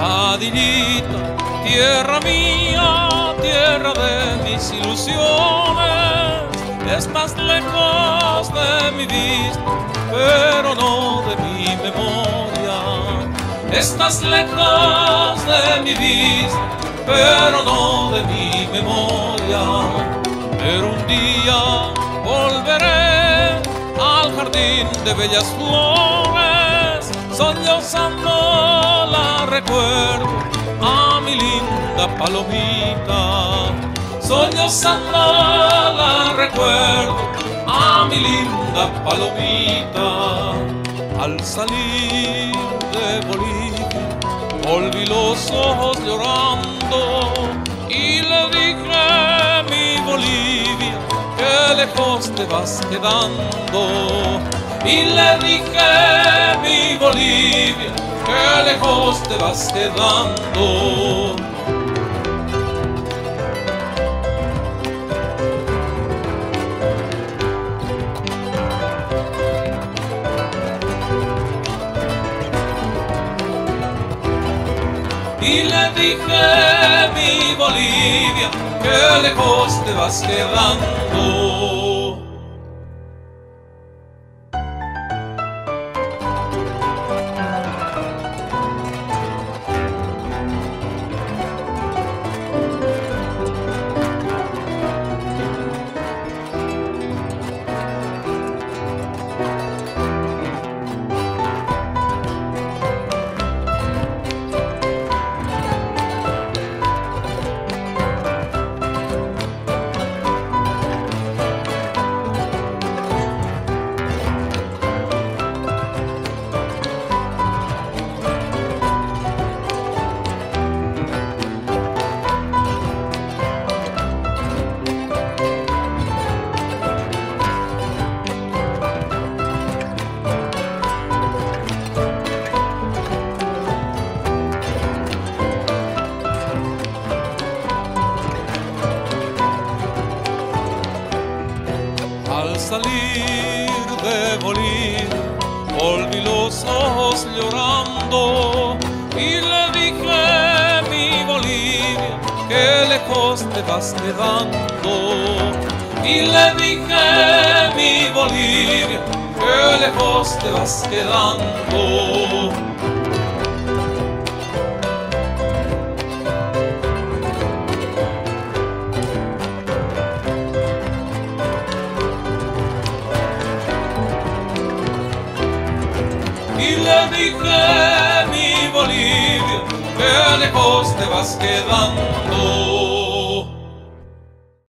Madinita, tierra mía, tierra de mis ilusiones, estás lejos de mi vista, pero no de mi memoria. Estás lejos de mi vista, pero no de mi memoria. Pero un día volveré al jardín de bellas flores, sollozando la recuerdo a mi linda palomita. Sollozando la recuerdo a mi linda palomita. Al salir de Bolivia, volví los ojos llorando y le dije mi Bolivia, que lejos te vas quedando. Y le dije mi Bolivia, que lejos te vas quedando. Y le dije mi Bolivia, que lejos te vas quedando. Salir de Bolivia, volví los ojos llorando y le dije mi Bolivia, que lejos te vas quedando. Y le dije mi Bolivia, que lejos te vas quedando. Dije mi Bolivia, que lejos te vas quedando.